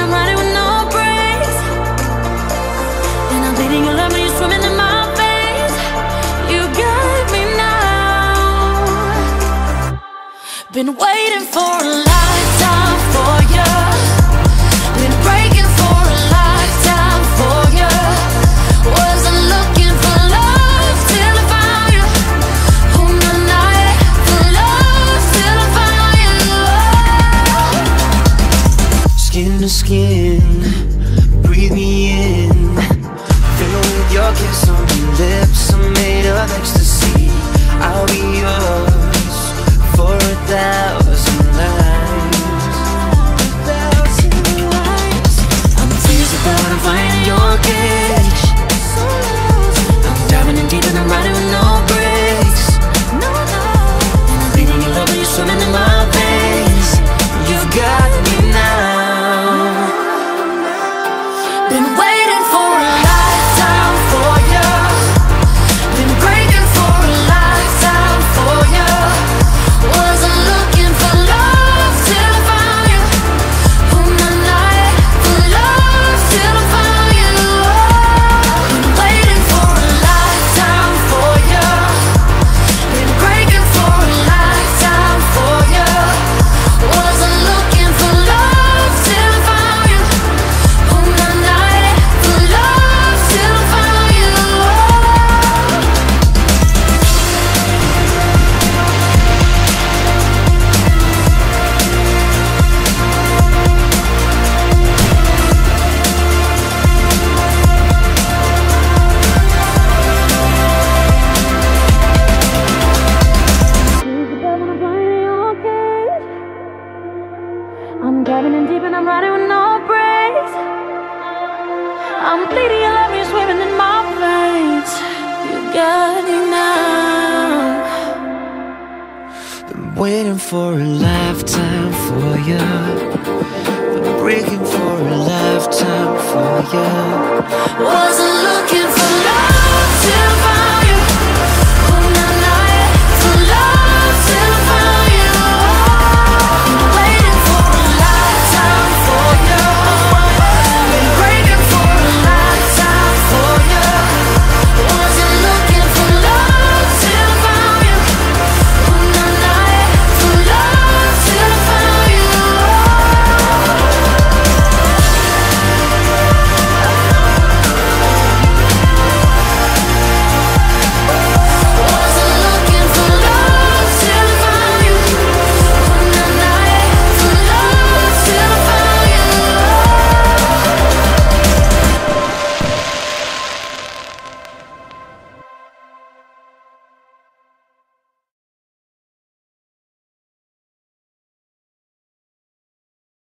I'm riding with no brakes. And I'm you, swimming in my You got me now. Been waiting for a you. Skin skin, breathe me in. Fill with your kiss on your lips, I'm made of ecstasy. Been waiting diving in deep and I'm riding with no brakes. I'm bleeding your love, you're swimming in my veins. You got me now. Been waiting for a lifetime for you. Been breaking for a lifetime for you. Was